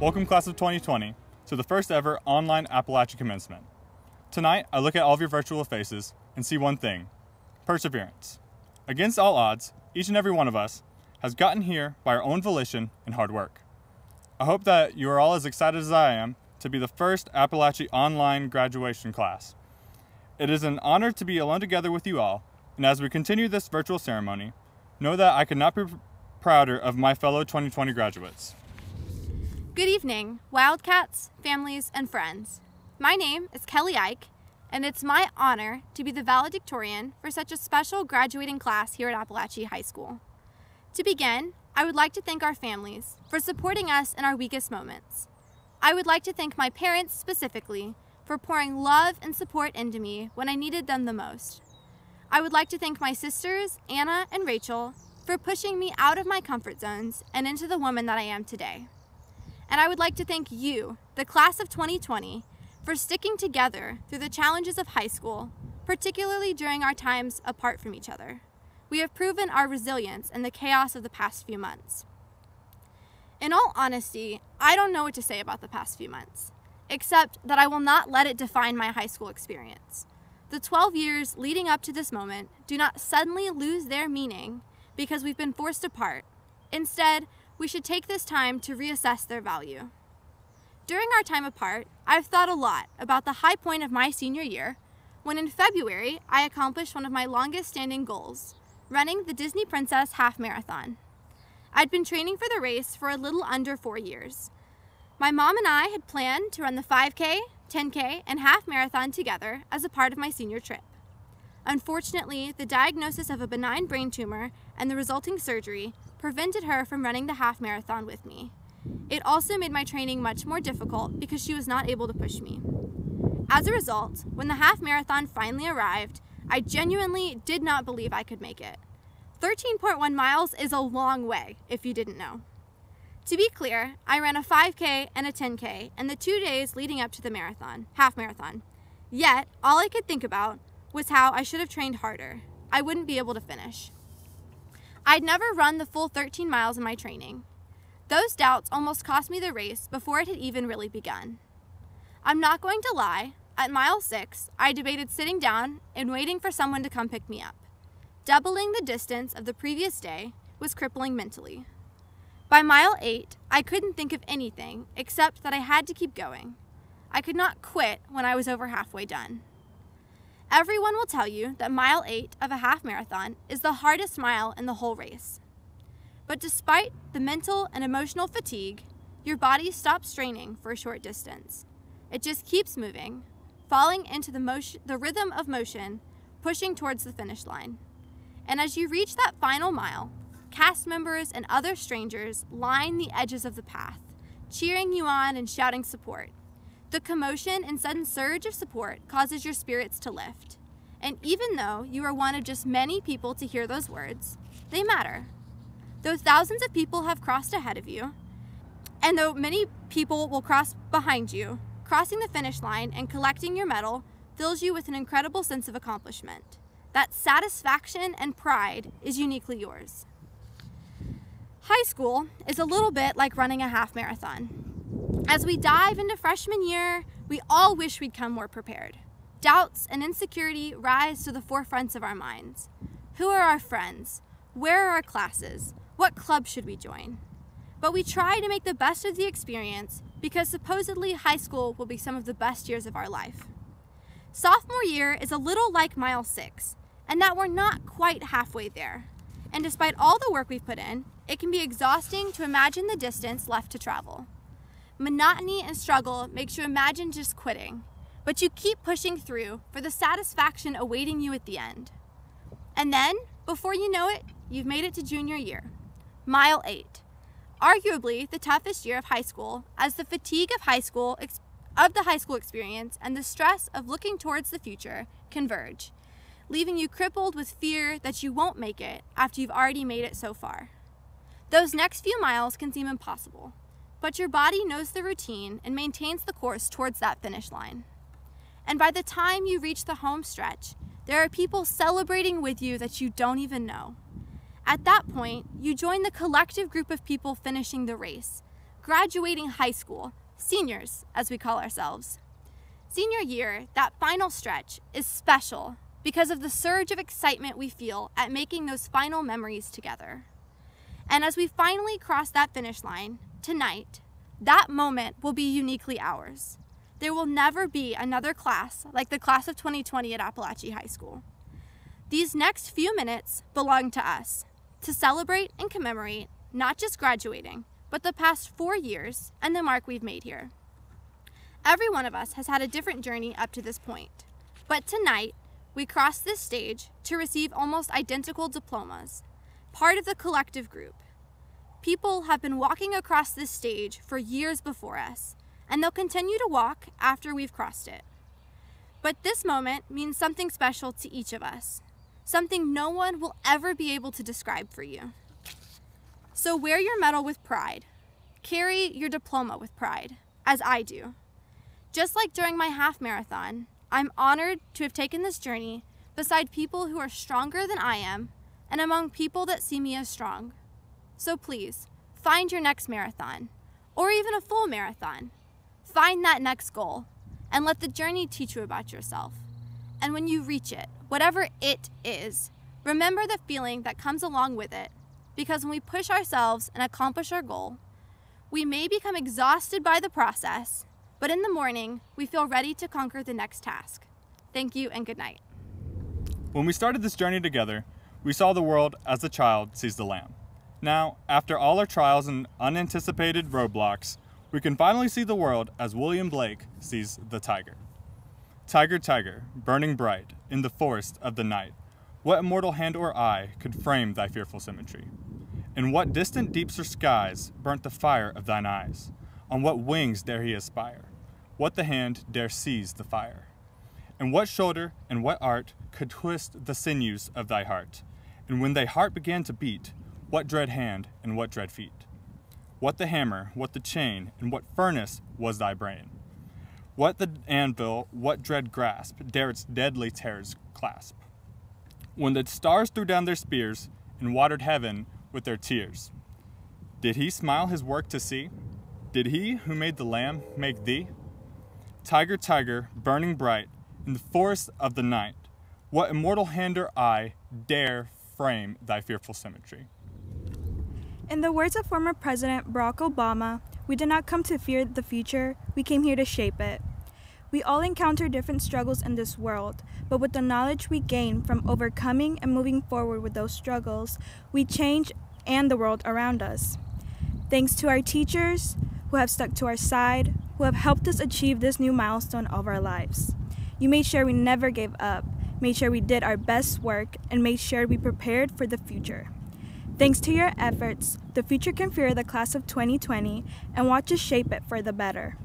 Welcome, class of 2020, to the first ever online Apalachee commencement. Tonight, I look at all of your virtual faces and see one thing perseverance. Against all odds, each and every one of us has gotten here by our own volition and hard work. I hope that you are all as excited as I am to be the first Apalachee online graduation class. It is an honor to be alone together with you all, and as we continue this virtual ceremony, know that I could not be prouder of my fellow 2020 graduates. Good evening, Wildcats, families, and friends. My name is Kelly Ike, and it's my honor to be the valedictorian for such a special graduating class here at Apalachee High School. To begin, I would like to thank our families for supporting us in our weakest moments. I would like to thank my parents specifically for pouring love and support into me when I needed them the most. I would like to thank my sisters, Anna and Rachel, for pushing me out of my comfort zones and into the woman that I am today. And I would like to thank you, the class of 2020, for sticking together through the challenges of high school, particularly during our times apart from each other. We have proven our resilience in the chaos of the past few months. In all honesty, I don't know what to say about the past few months, except that I will not let it define my high school experience. The 12 years leading up to this moment do not suddenly lose their meaning because we've been forced apart. Instead, we should take this time to reassess their value. During our time apart, I've thought a lot about the high point of my senior year when in February I accomplished one of my longest standing goals running the Disney Princess Half Marathon. I'd been training for the race for a little under four years. My mom and I had planned to run the 5K, 10K, and half marathon together as a part of my senior trip. Unfortunately, the diagnosis of a benign brain tumor and the resulting surgery prevented her from running the half marathon with me. It also made my training much more difficult because she was not able to push me. As a result, when the half marathon finally arrived, I genuinely did not believe I could make it. 13.1 miles is a long way, if you didn't know. To be clear, I ran a 5K and a 10K in the two days leading up to the marathon, half marathon. Yet, all I could think about was how I should have trained harder. I wouldn't be able to finish. I'd never run the full 13 miles in my training. Those doubts almost cost me the race before it had even really begun. I'm not going to lie, at mile six, I debated sitting down and waiting for someone to come pick me up. Doubling the distance of the previous day was crippling mentally. By mile eight, I couldn't think of anything except that I had to keep going. I could not quit when I was over halfway done. Everyone will tell you that mile 8 of a half marathon is the hardest mile in the whole race. But despite the mental and emotional fatigue, your body stops straining for a short distance. It just keeps moving, falling into the, motion, the rhythm of motion, pushing towards the finish line. And as you reach that final mile, cast members and other strangers line the edges of the path, cheering you on and shouting support. The commotion and sudden surge of support causes your spirits to lift. And even though you are one of just many people to hear those words, they matter. Though thousands of people have crossed ahead of you, and though many people will cross behind you, crossing the finish line and collecting your medal fills you with an incredible sense of accomplishment. That satisfaction and pride is uniquely yours. High school is a little bit like running a half marathon. As we dive into freshman year, we all wish we'd come more prepared. Doubts and insecurity rise to the forefronts of our minds. Who are our friends? Where are our classes? What club should we join? But we try to make the best of the experience because supposedly high school will be some of the best years of our life. Sophomore year is a little like mile six, and that we're not quite halfway there. And despite all the work we've put in, it can be exhausting to imagine the distance left to travel. Monotony and struggle makes you imagine just quitting, but you keep pushing through for the satisfaction awaiting you at the end. And then, before you know it, you've made it to junior year. Mile 8. Arguably the toughest year of high school as the fatigue of high school of the high school experience and the stress of looking towards the future converge, leaving you crippled with fear that you won't make it after you've already made it so far. Those next few miles can seem impossible, but your body knows the routine and maintains the course towards that finish line. And by the time you reach the home stretch, there are people celebrating with you that you don't even know. At that point, you join the collective group of people finishing the race, graduating high school, seniors, as we call ourselves. Senior year, that final stretch, is special because of the surge of excitement we feel at making those final memories together. And as we finally cross that finish line, tonight, that moment will be uniquely ours. There will never be another class like the class of 2020 at Apalachee High School. These next few minutes belong to us to celebrate and commemorate not just graduating, but the past four years and the mark we've made here. Every one of us has had a different journey up to this point, but tonight we cross this stage to receive almost identical diplomas, part of the collective group. People have been walking across this stage for years before us, and they'll continue to walk after we've crossed it. But this moment means something special to each of us, something no one will ever be able to describe for you. So wear your medal with pride. Carry your diploma with pride, as I do. Just like during my half marathon, I'm honored to have taken this journey beside people who are stronger than I am and among people that see me as strong. So please, find your next marathon, or even a full marathon. Find that next goal, and let the journey teach you about yourself. And when you reach it, whatever it is, remember the feeling that comes along with it, because when we push ourselves and accomplish our goal, we may become exhausted by the process, but in the morning, we feel ready to conquer the next task. Thank you and good night. When we started this journey together, we saw the world as the child sees the lamb. Now, after all our trials and unanticipated roadblocks, we can finally see the world as William Blake sees the tiger. Tiger, tiger, burning bright in the forest of the night, what immortal hand or eye could frame thy fearful symmetry? In what distant deeps or skies burnt the fire of thine eyes? On what wings dare he aspire? What the hand dare seize the fire? And what shoulder and what art could twist the sinews of thy heart? And when thy heart began to beat, what dread hand and what dread feet? What the hammer, what the chain, and what furnace was thy brain? What the anvil, what dread grasp dare its deadly terrors clasp? When the stars threw down their spears and watered heaven with their tears, did he smile his work to see? Did he who made the lamb make thee? Tiger, tiger, burning bright in the forest of the night, what immortal hand or eye dare frame thy fearful symmetry? In the words of former President Barack Obama, we did not come to fear the future, we came here to shape it. We all encounter different struggles in this world, but with the knowledge we gain from overcoming and moving forward with those struggles, we change and the world around us. Thanks to our teachers who have stuck to our side, who have helped us achieve this new milestone of our lives. You made sure we never gave up, made sure we did our best work, and made sure we prepared for the future. Thanks to your efforts, the future can fear the class of 2020 and watch us shape it for the better.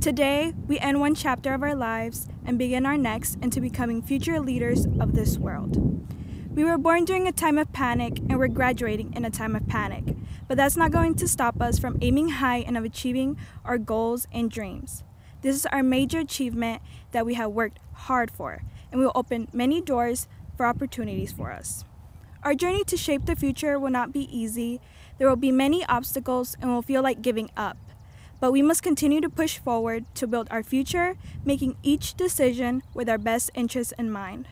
Today, we end one chapter of our lives and begin our next into becoming future leaders of this world. We were born during a time of panic and we're graduating in a time of panic, but that's not going to stop us from aiming high and of achieving our goals and dreams. This is our major achievement that we have worked hard for, and will open many doors for opportunities for us. Our journey to shape the future will not be easy. There will be many obstacles and we'll feel like giving up. But we must continue to push forward to build our future, making each decision with our best interests in mind.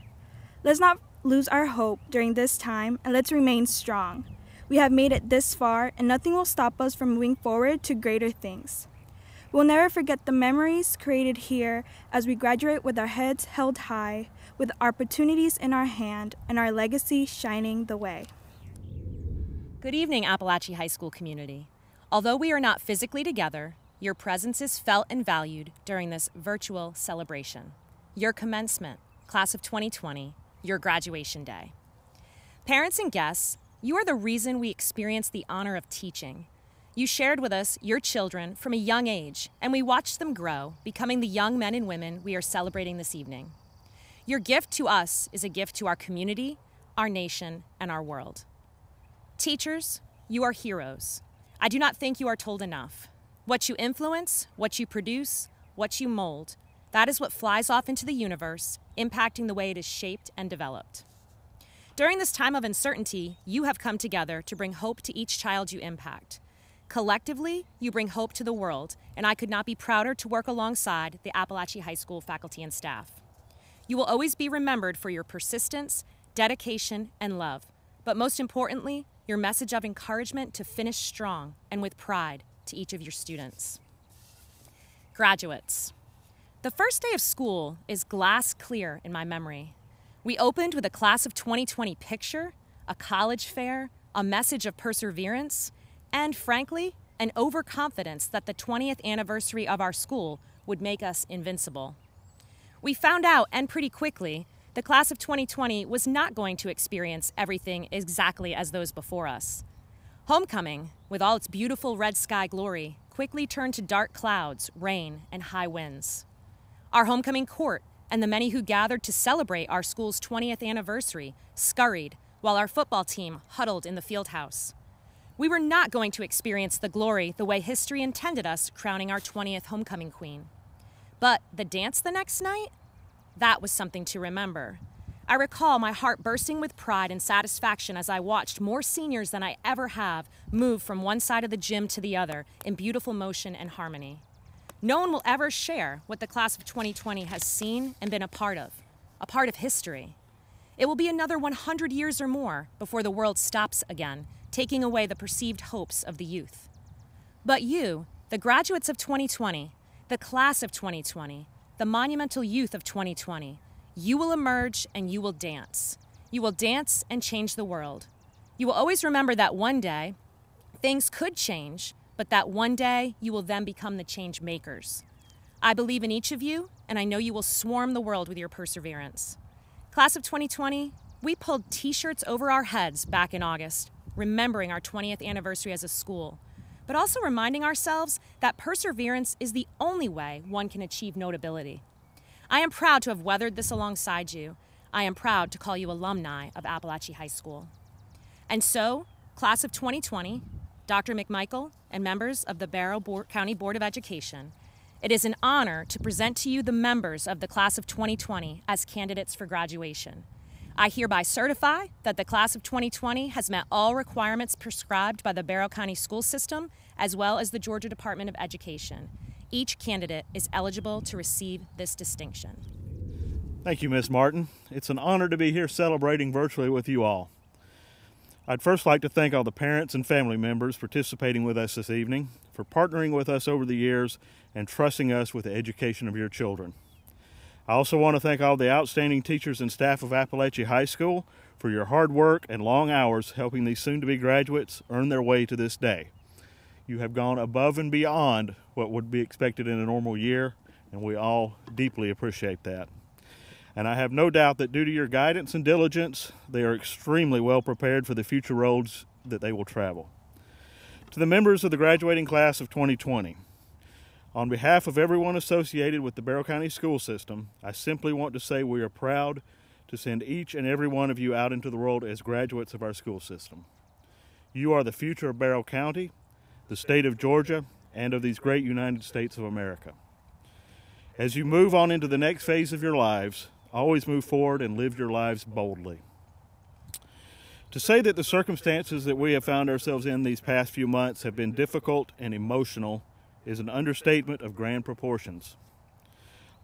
Let's not lose our hope during this time and let's remain strong. We have made it this far and nothing will stop us from moving forward to greater things. We'll never forget the memories created here as we graduate with our heads held high, with opportunities in our hand, and our legacy shining the way. Good evening, Apalachee High School community. Although we are not physically together, your presence is felt and valued during this virtual celebration. Your commencement, class of 2020, your graduation day. Parents and guests, you are the reason we experience the honor of teaching. You shared with us your children from a young age, and we watched them grow, becoming the young men and women we are celebrating this evening. Your gift to us is a gift to our community, our nation, and our world. Teachers, you are heroes. I do not think you are told enough. What you influence, what you produce, what you mold, that is what flies off into the universe, impacting the way it is shaped and developed. During this time of uncertainty, you have come together to bring hope to each child you impact. Collectively, you bring hope to the world, and I could not be prouder to work alongside the Apalachee High School faculty and staff. You will always be remembered for your persistence, dedication, and love, but most importantly, your message of encouragement to finish strong and with pride to each of your students. Graduates, the first day of school is glass clear in my memory. We opened with a class of 2020 picture, a college fair, a message of perseverance, and frankly, an overconfidence that the 20th anniversary of our school would make us invincible. We found out, and pretty quickly, the class of 2020 was not going to experience everything exactly as those before us. Homecoming, with all its beautiful red sky glory, quickly turned to dark clouds, rain, and high winds. Our homecoming court and the many who gathered to celebrate our school's 20th anniversary scurried while our football team huddled in the field house. We were not going to experience the glory the way history intended us crowning our 20th homecoming queen. But the dance the next night? That was something to remember. I recall my heart bursting with pride and satisfaction as I watched more seniors than I ever have move from one side of the gym to the other in beautiful motion and harmony. No one will ever share what the class of 2020 has seen and been a part of, a part of history. It will be another 100 years or more before the world stops again taking away the perceived hopes of the youth. But you, the graduates of 2020, the class of 2020, the monumental youth of 2020, you will emerge and you will dance. You will dance and change the world. You will always remember that one day things could change, but that one day you will then become the change makers. I believe in each of you, and I know you will swarm the world with your perseverance. Class of 2020, we pulled t shirts over our heads back in August remembering our 20th anniversary as a school, but also reminding ourselves that perseverance is the only way one can achieve notability. I am proud to have weathered this alongside you. I am proud to call you alumni of Apalachee High School. And so, class of 2020, Dr. McMichael, and members of the Barrow County Board of Education, it is an honor to present to you the members of the class of 2020 as candidates for graduation. I hereby certify that the class of 2020 has met all requirements prescribed by the Barrow County School System as well as the Georgia Department of Education. Each candidate is eligible to receive this distinction. Thank you, Ms. Martin. It's an honor to be here celebrating virtually with you all. I'd first like to thank all the parents and family members participating with us this evening for partnering with us over the years and trusting us with the education of your children. I also want to thank all the outstanding teachers and staff of Apalachee High School for your hard work and long hours helping these soon to be graduates earn their way to this day. You have gone above and beyond what would be expected in a normal year, and we all deeply appreciate that. And I have no doubt that due to your guidance and diligence, they are extremely well prepared for the future roads that they will travel. To the members of the graduating class of 2020, on behalf of everyone associated with the Barrow County School System, I simply want to say we are proud to send each and every one of you out into the world as graduates of our school system. You are the future of Barrow County, the state of Georgia, and of these great United States of America. As you move on into the next phase of your lives, always move forward and live your lives boldly. To say that the circumstances that we have found ourselves in these past few months have been difficult and emotional is an understatement of grand proportions.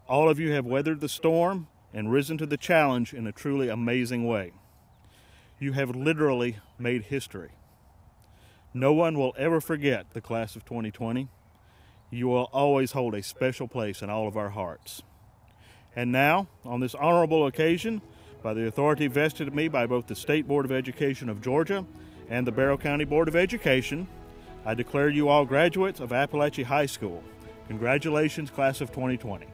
All of you have weathered the storm and risen to the challenge in a truly amazing way. You have literally made history. No one will ever forget the class of 2020. You will always hold a special place in all of our hearts. And now, on this honorable occasion, by the authority vested in me by both the State Board of Education of Georgia and the Barrow County Board of Education, I declare you all graduates of Apalachee High School. Congratulations, class of 2020.